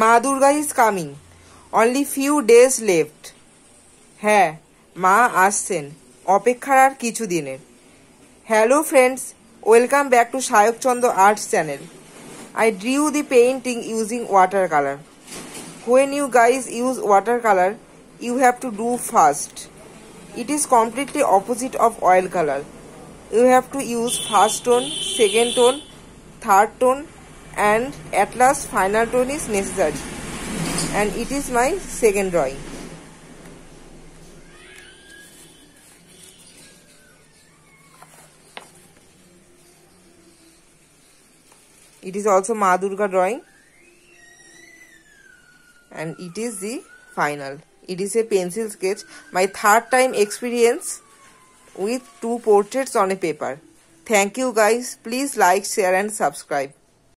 মা Durga is coming only few days left হ্যাঁ মা আসছেন। অপেক্ষার আর কিছু দিনের। Hello friends welcome back to Sayakchandra arts channel I drew the painting using water colour when you guys use water colour you have to do first it is completely opposite of oil colour you have to use first tone second tone third tone and at last final tone is necessary and it is my second drawing. It is also Ma Durga drawing. And it is the final. It is a pencil sketch. My third time experience with two portraits on a paper. Thank you guys. Please like share and subscribe